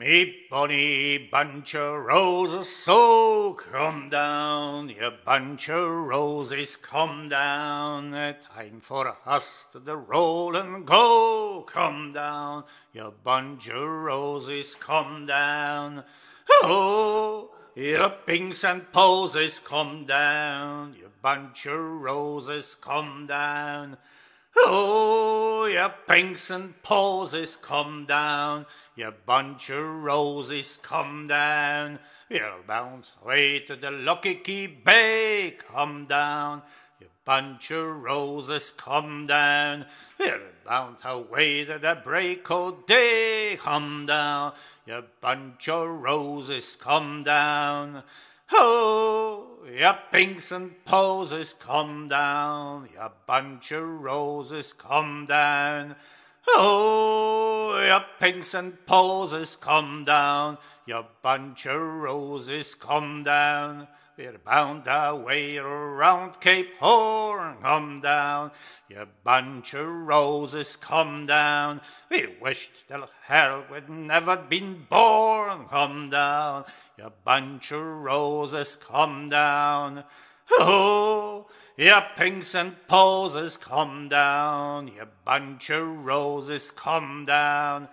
Me bonny bunch of roses, so come down, you bunch of roses, come down. Time for us to the roll and go, come down, you bunch of roses, come down. Oh, you pinks and posies, come down, you bunch of roses, come down. Oh, you pinks and posies, come down. You bunch of roses, come down. You're bound way to the lucky key bay, come down. You bunch of roses, come down. You're bound away to the break of day, come down. You bunch of roses, come down. Oh, you pinks and posies, come down. Your bunch of roses, come down. Oh, your pinks and posies, come down. Your bunch of roses, come down. We're bound away around Cape Horn, come down. You bunch of roses, come down. We wished till hell we'd never been born, come down. You bunch of roses, come down. Oh, you pinks and posies, come down. You bunch of roses, come down.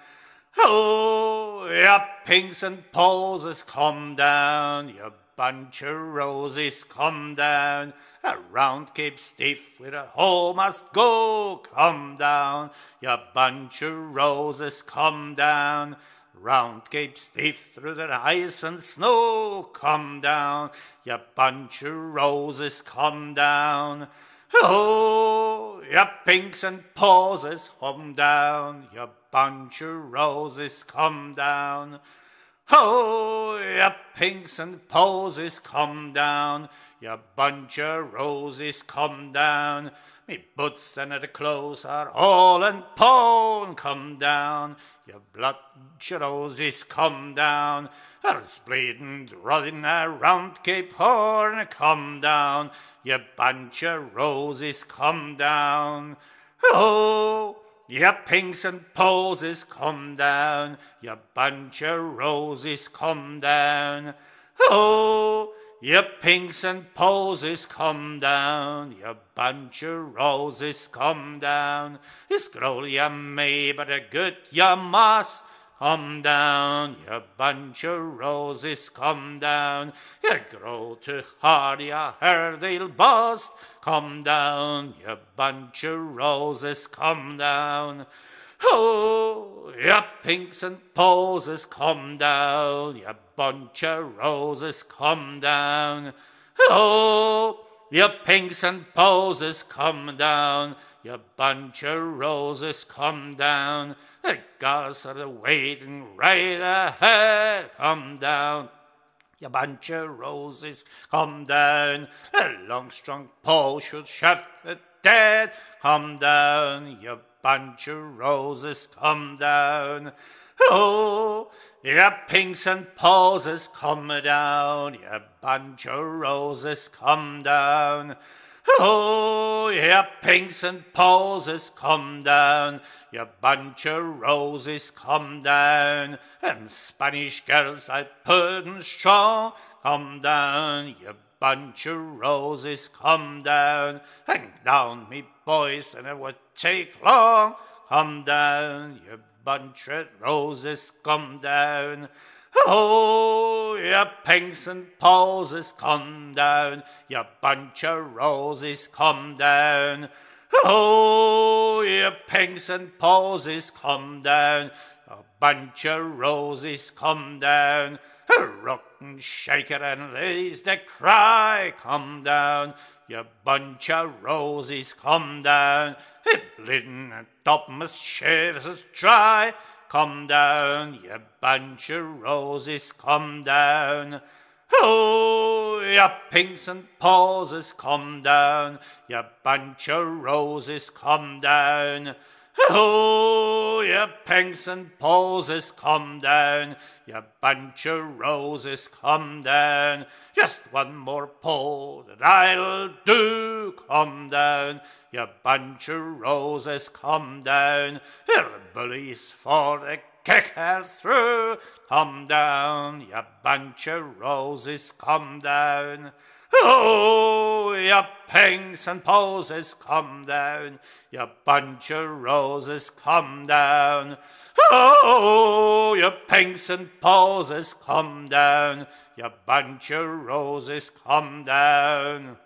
Oh, you pinks and posies, come down. You bunch of roses, come down. Around Cape Stiff where the whole must go, come down. You bunch of roses, come down. Round Cape Stiff through the ice and snow, come down. You bunch of roses, come down. Oh, you pinks and posies, come down. You bunch of roses, come down. Oh, you pinks and posies, come down. You bunch of roses, come down. Me boots and the clothes are all in pawn, come down. Your blood roses, come down. Earth's bleeding, running around Cape Horn, come down. You bunch of roses, come down. Oh, you pinks and posies, come down. your bunch of roses, come down. Oh, your pinks and posies, come down. your bunch of roses, come down. Scroll you may, but a good you must. Come down, you bunch of roses, come down. You grow too hard, your hair they'll bust. Come down, you bunch of roses, come down. Oh, your pinks and posies, come down. You bunch of roses, come down. Oh, your pinks and posies, come down. You bunch of roses, come down. The girls are waiting right ahead, come down. You bunch of roses, come down. A long strong pole should shaft the dead, come down. You bunch of roses, come down. Oh, your pinks and posies, come down. Your bunch of roses, come down. Oh, you pinks and posies, come down. You bunch of roses, come down. Them Spanish girls put in strong, come down. You bunch of roses, come down. Hang down, me boys, and it would take long. Come down, you bunch of roses, come down. Oh, you pinks and posies, come down. your bunch of roses, come down. Oh, you pinks and posies, come down. A bunch of roses, come down. Rock and shake it and raise the cry, come down. your bunch of roses, come down. Bleeding and top must shave us dry. Come down, you bunch of roses, come down. Oh, you pinks and posies, come down. You bunch of roses, come down. Oh, you pinks and posies, come down. You bunch of roses, come down. Just one more pull that I'll do, come down. You bunch of roses, come down. Here, bullies for the kick her through. Come down, you bunch of roses, come down. Oh, you pinks and posies, come down. You bunch of roses, come down. Oh, you pinks and posies, come down. You bunch of roses, come down.